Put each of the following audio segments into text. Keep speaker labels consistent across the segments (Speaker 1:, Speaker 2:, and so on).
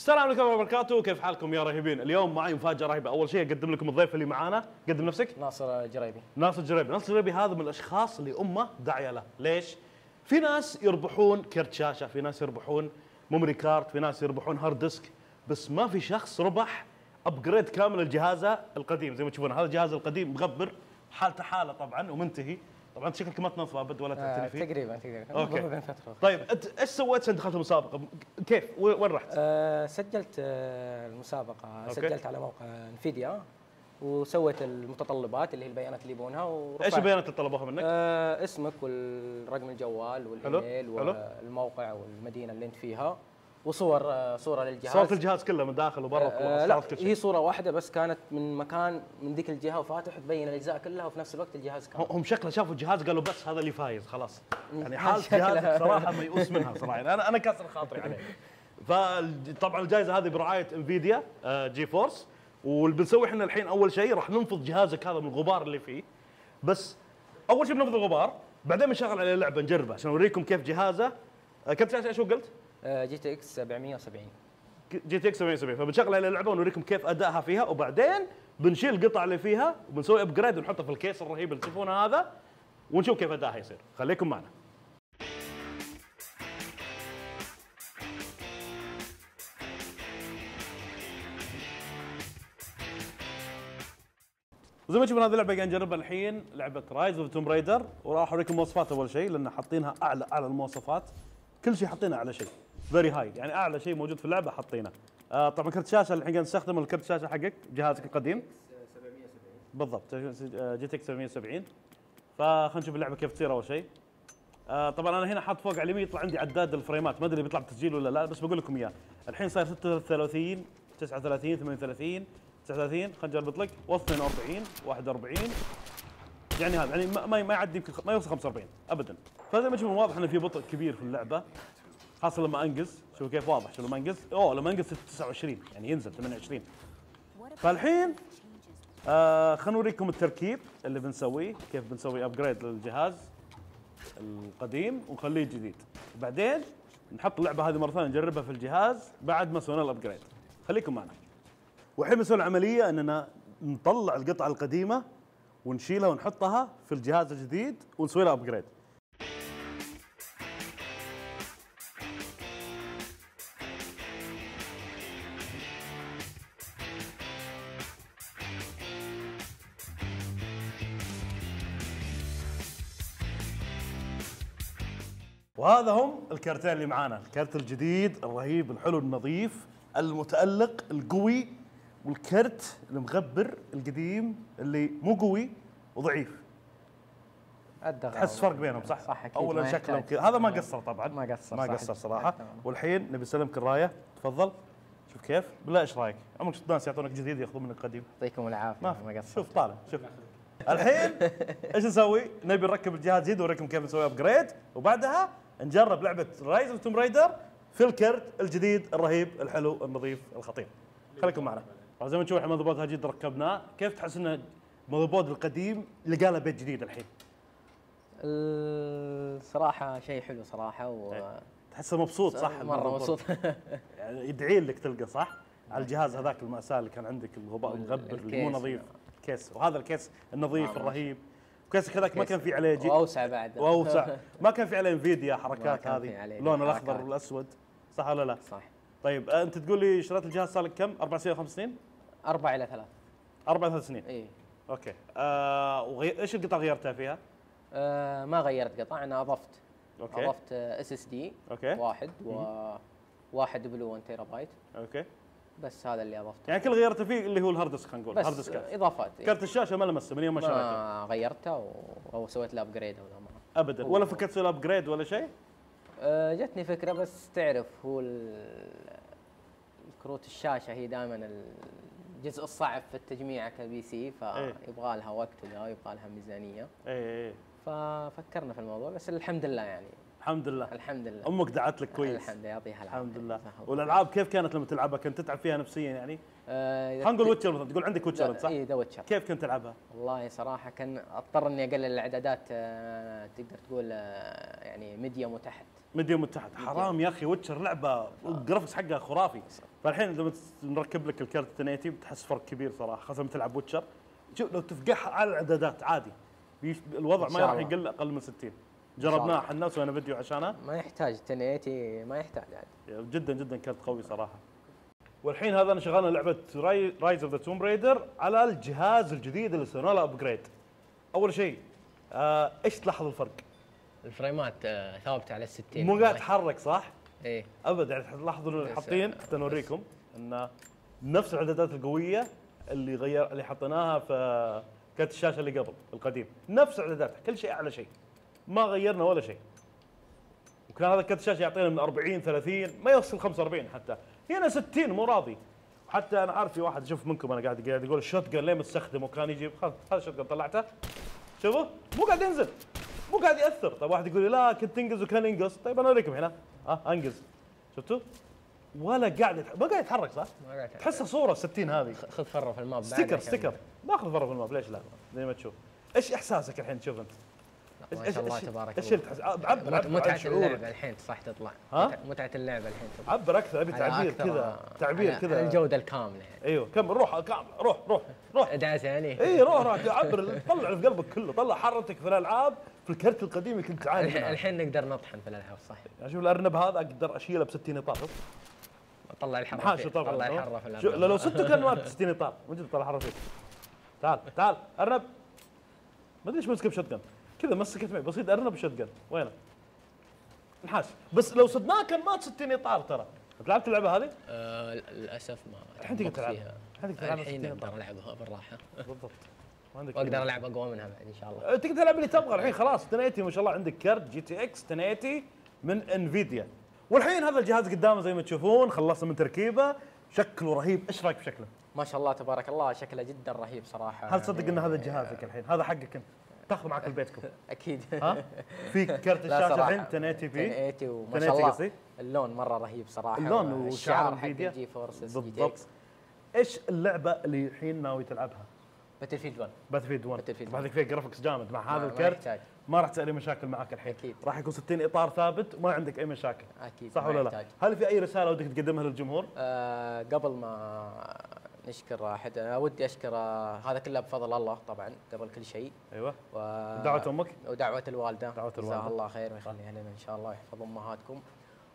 Speaker 1: السلام عليكم ورحمة الله وبركاته. كيف حالكم يا رهيبين؟ اليوم معي مفاجأة رهيبة. أول شيء أقدم لكم الضيف اللي معانا. قدم نفسك.
Speaker 2: ناصر الجريبي
Speaker 1: ناصر الجريبي ناصر الجريبي هذا من الأشخاص اللي أمه داعية له. ليش؟ في ناس يربحون كرت شاشة في ناس يربحون memory card في ناس يربحون hard disk بس ما في شخص ربح upgrade كامل لجهازه القديم. زي ما تشوفون هذا الجهاز القديم مغبر حالته حالة طبعا ومنتهي. طبعا شكلك ما تنظف أبد ولا
Speaker 2: آه
Speaker 1: تعتني فيه
Speaker 2: تقريبا تقريبا.
Speaker 1: okay.
Speaker 2: بين فترة
Speaker 1: طيب أنت إيش سويت عشان دخلت المسابقة؟ كيف؟ وين رحت؟
Speaker 2: آه سجلت آه المسابقة.
Speaker 1: okay.
Speaker 2: سجلت على موقع Nvidia وسويت المتطلبات اللي هي البيانات اللي يبونها
Speaker 1: إيش البيانات اللي طلبوها منك؟
Speaker 2: آه اسمك والرقم الجوال
Speaker 1: والإيميل.
Speaker 2: والموقع والمدينة اللي أنت فيها. وصور آه صورة للجهاز.
Speaker 1: صورة الجهاز كله من داخل وبرا
Speaker 2: آه لا
Speaker 1: كل
Speaker 2: هي
Speaker 1: شيء
Speaker 2: صورة واحدة بس كانت من مكان من ذيك الجهة وفاتح تبين الأجزاء كلها وفي نفس الوقت الجهاز كامل
Speaker 1: هم شكله شافوا الجهاز قالوا بس هذا اللي فايز خلاص. يعني. حال
Speaker 2: شكله.
Speaker 1: جهازك صراحة ميؤوس منها صراحة. أنا أنا كاسر خاطري عليه فطبعا الجائزة هذه برعاية Nvidia GeForce واللي بنسوي إحنا الحين أول شيء راح ننفض جهازك هذا من الغبار اللي فيه. بس أول شيء بننفض الغبار بعدين بنشغل عليه لعبة نجربه. عشان أوريكم كيف جهازه. كم شاشه هو قلت؟
Speaker 2: آه جي تي إكس 770
Speaker 1: جي تي إكس 770 فبنشغل عليه اللعبة ونوريكم كيف أدائها فيها وبعدين بنشيل القطع اللي فيها وبنسوي upgrade ونحطها في ال case الرهيب اللي تشوفونه هذا ونشوف كيف أدائها يصير. خليكم معنا. زي ما تشوفون هذه اللعبة قاعد نجربها الحين لعبة Rise of Tomb Raider وراح أوريكم مواصفات أول شيء لأن حاطينها أعلى أعلى المواصفات. كل شيء حاطينه أعلى شيء. very high يعني أعلى شيء موجود في اللعبة حاطينه آه طبعا كرت شاشة الحين قاعد نستخدم الكرت شاشة حقك جهازك القديم.
Speaker 2: 770
Speaker 1: بالضبط. جي تك 770 فخلينا نشوف اللعبة كيف تصير أول شيء. آه طبعا أنا هنا حاط فوق على اليمين يطلع عندي عداد الفريمات. ما أدري بيطلع بالتسجيل ولا لا بس بقول لكم إياه. الحين صاير 36 39 38 39 خلينا نجرب وصل 42 41 يعني هذا يعني ما ما ما يعدي يمكن ما يوصل 45 ابدا. فزي ما تشوفون واضح إنه في بطء كبير في اللعبة. خاصة لما انقز شوفوا كيف واضح شوفوا لما انقز أوه لما انقز 29 يعني ينزل 28 فالحين آه خلينا نوريكم التركيب اللي بنسويه كيف بنسوي upgrade للجهاز القديم ونخليه جديد. وبعدين نحط اللعبة هذه مرة ثانية نجربها في الجهاز بعد ما سوينا ال upgrade خليكم معنا. والحين بنسوي العملية إننا نطلع القطعة القديمة ونشيلها ونحطها في الجهاز الجديد ونسوي لها upgrade وهذا هم الكرتين اللي معانا. الكرت الجديد الرهيب الحلو النظيف المتألق القوي والكرت المغبر القديم اللي مو قوي وضعيف. تحس فرق بينهم صح؟
Speaker 2: صح أكيد.
Speaker 1: اولا. كذا. هذا ما قصر طبعا.
Speaker 2: ما قصر،
Speaker 1: ما. قصر
Speaker 2: صراحة.
Speaker 1: والحين نبي نسلمك الراية. تفضل. شوف كيف. بالله إيش رأيك؟ عمرك شفت ناس يعطونك جديد يأخذون منك قديم؟
Speaker 2: يعطيكم العافية
Speaker 1: ما
Speaker 2: ما قصر.
Speaker 1: شوف طالع. شوف. الحين إيش نسوي؟ نبي نركب الجهاز جديد ونوريكم كيف نسوي upgrade وبعدها نجرب لعبة Rise of Tomb Raider في الكرت الجديد الرهيب الحلو النظيف الخطير. خليكم معنا. زي ما تشوف المذبوط هذا جديد ركبناه كيف تحس إنه المذبوط القديم لقى له بيت جديد الحين؟
Speaker 2: الصراحه شيء حلو صراحة و
Speaker 1: تحسه مبسوط صح؟ مرة.
Speaker 2: مبسوط.
Speaker 1: يعني يدعي لك تلقى صح؟ على الجهاز هذاك المأساة اللي كان عندك الغباء
Speaker 2: وال-
Speaker 1: المغبر اللي مو. نظيف. case. وهذا ال case
Speaker 2: النظيف
Speaker 1: الرهيب. وكيسك هذاك ما. كان في عليه جي
Speaker 2: وأوسع بعد.
Speaker 1: وأوسع. ما كان في عليه انفيديا حركات هذه. اللون. الأخضر والأسود. صح ولا لا؟
Speaker 2: صح
Speaker 1: طيب أنت تقول لي شريت الجهاز صار لك كم؟ أربع سنين خمس سنين؟
Speaker 2: أربع إلى ثلاث.
Speaker 1: أربع ثلاث سنين.
Speaker 2: إيه.
Speaker 1: Okay. آه وغي... إيش القطع غيرتها فيها؟
Speaker 2: آه ما غيرت قطع أنا أضفت.
Speaker 1: Okay.
Speaker 2: أضفت SSD
Speaker 1: okay.
Speaker 2: واحد و واحد blue 1 terabyte
Speaker 1: okay.
Speaker 2: بس هذا اللي أضفته.
Speaker 1: يعني كل غيرته فيه اللي هو ال hard disk خلينا نقول. hard
Speaker 2: بس
Speaker 1: disk ات
Speaker 2: إضافات إيه.
Speaker 1: كرت الشاشة ما لمسه من يوم ما شريته.
Speaker 2: ما غيرته و- أو سويت له upgrade ولا ما.
Speaker 1: ابدا. ولا فكرت تسوي upgrade ولا شيء؟
Speaker 2: أه جتني فكرة بس تعرف هو ال- الكروت الشاشة هي دائما الجزء الصعب في التجميع ك PC
Speaker 1: إيه.
Speaker 2: فيبغى لها وقت وذا يبغى لها ميزانية.
Speaker 1: اي اي
Speaker 2: ففكرنا في الموضوع بس الحمد لله يعني
Speaker 1: الحمد لله.
Speaker 2: الحمد لله.
Speaker 1: أمك دعت لك كويس.
Speaker 2: الحمد لله يعطيها العافية.
Speaker 1: الحمد لله. والألعاب كيف كانت لما تلعبها؟ كنت تتعب فيها نفسيا يعني؟
Speaker 2: آه،
Speaker 1: خلينا نقول
Speaker 2: كنت-
Speaker 1: Witcher مثلا. تقول عندك Witcher صح؟
Speaker 2: اي The Witcher.
Speaker 1: كيف كنت تلعبها؟
Speaker 2: والله صراحة كان أضطر إني أقلل الإعدادات آه، تقدر تقول آه، يعني medium وتحت.
Speaker 1: medium وتحت حرام يا أخي Witcher لعبة ال graphics حقها خرافي. فالحين لما نركب لك الكارت 1080 بتحس فرق كبير صراحة. خاصة لما تلعب Witcher. شوف لو تفقعها على الإعدادات عادي. الوضع ما راح. يقل أقل من 60
Speaker 2: الله.
Speaker 1: إحنا وسوينا فيديو عشانها
Speaker 2: ما يحتاج 1080 ما يحتاج عاد
Speaker 1: جدا جدا كانت قوي صراحة. والحين هذا انا شغلنا لعبه Rise of the Tomb Raider على الجهاز الجديد اللي سوينا له upgrade أول شيء آه إيش تلاحظ الفرق؟
Speaker 2: ال frame ات آه، ثابته على 60
Speaker 1: مو قاعد تحرك صح؟
Speaker 2: إيه.
Speaker 1: ابد يعني تلاحظوا انه حاطين حتى نوريكم إن نفس الاعدادات القوية اللي غير اللي حطيناها في كرت الشاشة اللي قبل القديم. نفس الاعدادات كل شيء أعلى شيء. ما غيرنا ولا شيء. وكان هذا كرت الشاشه يعطينا من 40 30 ما يوصل 45 حتى. هنا 60 مو راضي. حتى أنا عارف في واحد شوف منكم أنا قاعد قاعد يقول ال shotgun ليه مستخدم وكان يجيب خلاص هذا ال shotgun طلعته. شوفوا مو قاعد ينزل. مو قاعد يأثر. طيب واحد يقول لي لا كنت تنقز وكان ينقص. طيب أنا أوريكم هنا. ها أنقز. شفتوا؟ ولا قاعد يتح... ما قاعد يتحرك صح؟
Speaker 2: ما قاعد
Speaker 1: تحسها صورة 60 هذه.
Speaker 2: خذ فرة في ال map
Speaker 1: ستيكر ستيكر. باخذ فرة في ال map ليش لا؟ زي ما تشوف. إيش إحساسك الحين؟ تشوف
Speaker 2: أنت. ما شاء الله تبارك
Speaker 1: إيش
Speaker 2: الله.
Speaker 1: تحس عبر عبر
Speaker 2: مت-
Speaker 1: عن
Speaker 2: متعة
Speaker 1: شعورك.
Speaker 2: اللعبة الحين صح تطلع.
Speaker 1: ها؟
Speaker 2: متعة- متعة اللعبة الحين تطلع.
Speaker 1: عبر أكثر
Speaker 2: أبي
Speaker 1: تعبير كذا تعبير
Speaker 2: على-
Speaker 1: كذا.
Speaker 2: على الجودة الكاملة يعني.
Speaker 1: أيوه كم روح كم روح روح روح.
Speaker 2: ادعس يعني.
Speaker 1: إي روح روح عبر طلع اللي في قلبك كله طلع حرتك في الألعاب في الكرت القديم اللي كنت تعاني
Speaker 2: الحين الحين نقدر نطحن في الألعاب صح
Speaker 1: يعني شوف الارنب هذا أقدر أشيله ب 60 اطار
Speaker 2: طلع.
Speaker 1: طبعا
Speaker 2: طلع الحرة في الألعاب.
Speaker 1: لو ستة كان ما 60 إطار. من جد طلع حرة فيك. تعال تعال أرنب. ما أدري إيش مسكه بشوت كذا مسكت معي بسيط أرنب بشوت جن وينه؟ نحاس بس لو صدناه كان مات 60 اطار ترى. لعبت اللعبة هذه؟
Speaker 2: آه للأسف ما
Speaker 1: الحين تقدر تلعبها. الحين تقدر تلعبها
Speaker 2: الحين
Speaker 1: 60 أقدر.
Speaker 2: ألعبها بالراحة.
Speaker 1: بالضبط. ما عندك
Speaker 2: وأقدر العب اقوى منها بعد إن شاء الله.
Speaker 1: أه، تقدر تلعب اللي تبغى. الحين خلاص 1080 ما شاء الله. عندك كرت GTX 1080 من إنفيديا. والحين هذا الجهاز قدامنا زي ما تشوفون خلصنا من تركيبه. شكله رهيب. إيش رأيك بشكله؟
Speaker 2: ما شاء الله تبارك الله شكله جدا رهيب صراحة.
Speaker 1: هل تصدق
Speaker 2: يعني
Speaker 1: ان هذا جهازك الحين؟ هذا حقك أنت. تاخذه معك لبيتكم
Speaker 2: أكيد.
Speaker 1: ها؟ في كرت الشاشه. الحين؟ 1080 بي
Speaker 2: 1080 وما
Speaker 1: 1080
Speaker 2: شاء الله. اللون مرة رهيب صراحة.
Speaker 1: اللون وشعار
Speaker 2: GeForce
Speaker 1: بالضبط. إيش اللعبة اللي الحين ناوي تلعبها؟
Speaker 2: Battlefield 1
Speaker 1: Battlefield 1
Speaker 2: Battlefield
Speaker 1: بعدك فيها graphics جامد مع هذا الكرت. ما راح تسوي مشاكل معك الحين.
Speaker 2: أكيد.
Speaker 1: راح يكون 60 إطار ثابت وما عندك أي مشاكل.
Speaker 2: أكيد
Speaker 1: صح ولا لا؟ هل في أي رسالة ودك تقدمها للجمهور؟
Speaker 2: آه قبل ما نشكر احد آه ودي أشكر آه هذا كله بفضل الله طبعا قبل كل شيء.
Speaker 1: أيوه.
Speaker 2: و
Speaker 1: دعوة أمك؟
Speaker 2: ودعوة الوالدة.
Speaker 1: دعوة
Speaker 2: جزاها
Speaker 1: الوالدة.
Speaker 2: الله خير ويخليها لنا إن شاء الله ويحفظ أمهاتكم.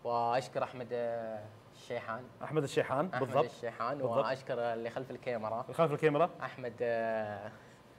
Speaker 2: وأشكر أحمد آه، الشيحان.
Speaker 1: أحمد الشيحان
Speaker 2: أحمد
Speaker 1: بالضبط.
Speaker 2: الشيحان.
Speaker 1: بالضبط.
Speaker 2: وأشكر اللي خلف الكاميرا.
Speaker 1: خلف الكاميرا.
Speaker 2: أحمد آه،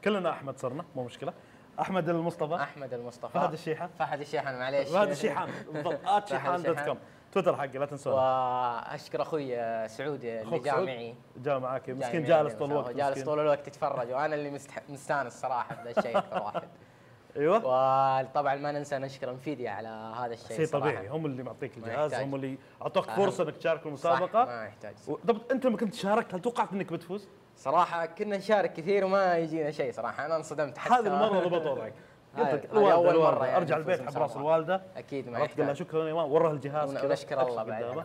Speaker 1: كلنا أحمد صرنا مو مشكلة. أحمد المصطفى.
Speaker 2: أحمد المصطفى.
Speaker 1: فهد الشيحان.
Speaker 2: فهد الشيحان معليش.
Speaker 1: فهد الشيحان بالضبط. شيحان
Speaker 2: dot.
Speaker 1: com. تويتر حقي لا تنسون
Speaker 2: واشكر أخوي آه، سعود اللي جاء؟ معي
Speaker 1: جاء معاك مسكين جالس طول الوقت
Speaker 2: جالس. طول الوقت يتفرج وأنا اللي مستح... مستانس صراحة بهذا الشيء أكثر واحد
Speaker 1: أيوه
Speaker 2: وطبعا ما ننسى نشكر انفيديا على هذا الشيء
Speaker 1: شيء. طبيعي هم اللي معطيك الجهاز. هم اللي أعطوك
Speaker 2: أهم.
Speaker 1: فرصة إنك تشارك
Speaker 2: صح
Speaker 1: المسابقه
Speaker 2: ما يحتاج
Speaker 1: طب أنت لما كنت شاركت هل توقعت إنك بتفوز؟
Speaker 2: صراحة كنا نشارك كثير وما يجينا شيء صراحة أنا انصدمت حتى
Speaker 1: هذه المرة ضبط وضعك قلت لك
Speaker 2: مرة
Speaker 1: الوالدة
Speaker 2: يعني أرجع
Speaker 1: البيت حب راس. الوالدة.
Speaker 2: أكيد ما
Speaker 1: عرفت قال لها شكرا يا يمه. ورها الجهاز كذا،
Speaker 2: ونشكر الله بعد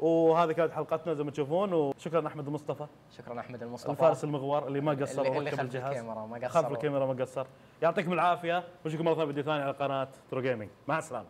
Speaker 1: وهذه كانت حلقتنا زي ما تشوفون وشكرا أحمد المصطفى.
Speaker 2: شكرا أحمد المصطفى.
Speaker 1: الفارس المغوار اللي ما قصر
Speaker 2: اللي- اللي خلف
Speaker 1: الجهاز
Speaker 2: الكاميرا ما قصر.
Speaker 1: خلف الكاميرا ما قصر. يعطيكم العافية. ونشوفكم مرة ثانية فيديو ثاني على قناه True Gaming مع السلامة.